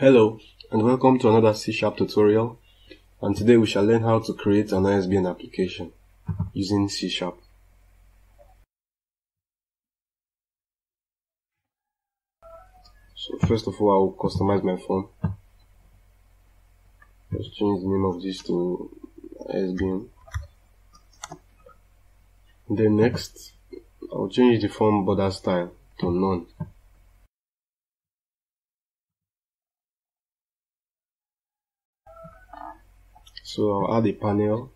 Hello and welcome to another C Sharp tutorial and today we shall learn how to create an ISBN application using C Sharp. So first of all I will customize my form. Just change the name of this to ISBN. Then next I will change the form border style to none. So I'll add a panel.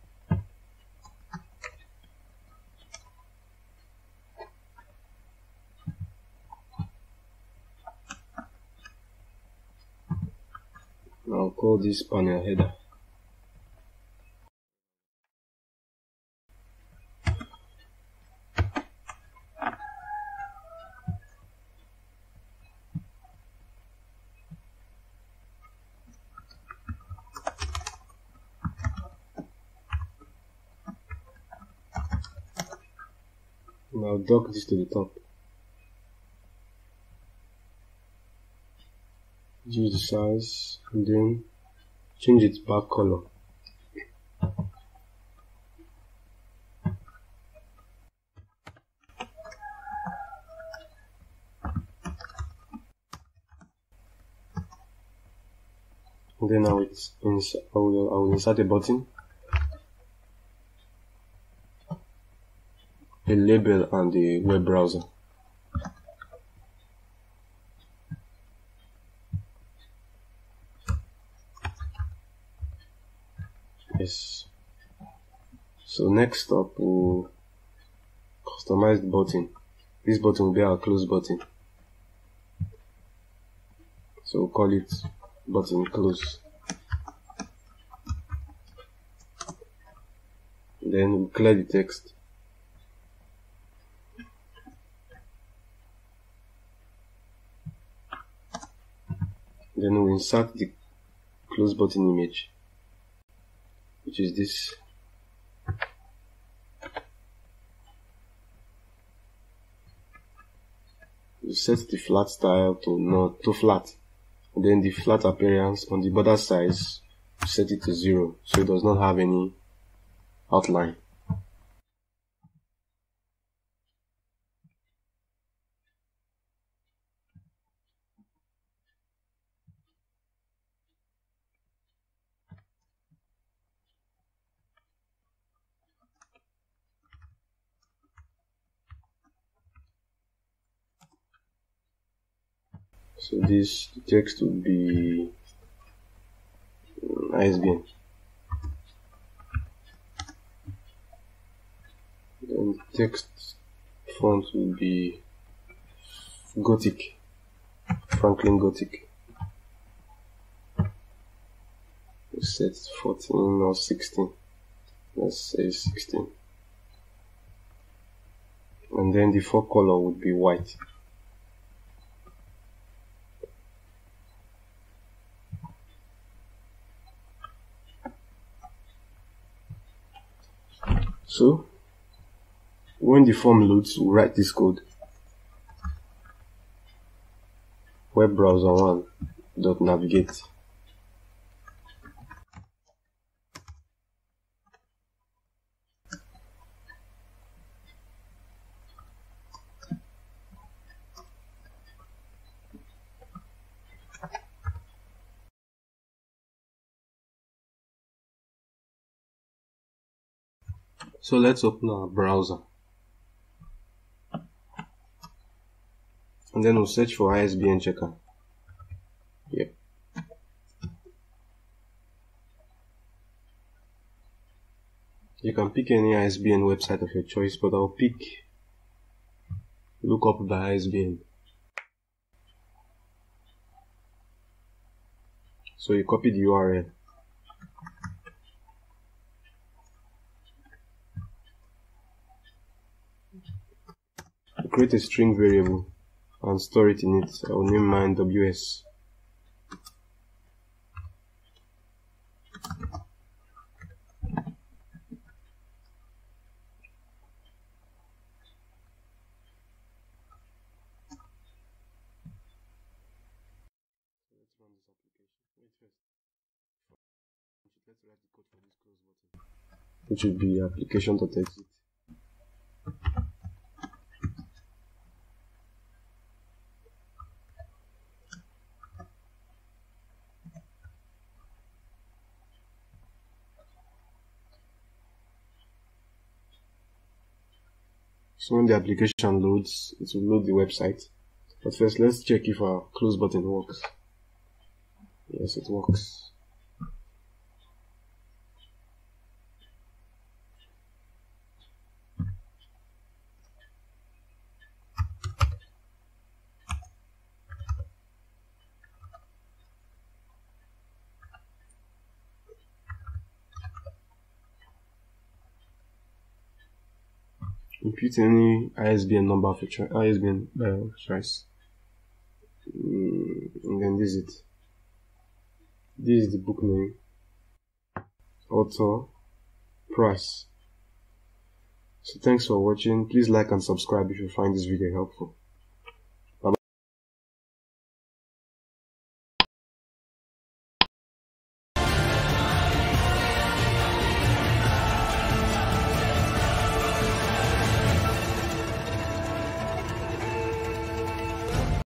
I'll call this panel header. Now dock this to the top. Use the size and then change its back color. And then I will, I will, I will insert a button a label on the web browser. Yes. So next up we'll customize the button. This button will be our close button. So we'll call it button close. Then we'll clear the text. Then we insert the close button image which is this. We set the flat style to not to flat. And then the flat appearance on the border size set it to zero so it does not have any outline so this text would be mm, ISBN then text font will be Gothic Franklin Gothic. Set 14 or 16 let's say 16 and then the font color would be white So, when the form loads, we write this code. Web browser 1 dot navigate. So let's open our browser. And then we'll search for ISBN checker. Yep. You can pick any ISBN website of your choice, but I'll pick look up by ISBN. So you copy the URL create a string variable and store it in it. I will name mine ws. Which would be application.exit. So when the application loads, it will load the website. But first, let's check if our close button works. Yes, it works. Input any ISBN number for cho- ISBN uh, choice. Mm, and then this is it. This is the book name, author, price. So thanks for watching. Please like and subscribe if you find this video helpful.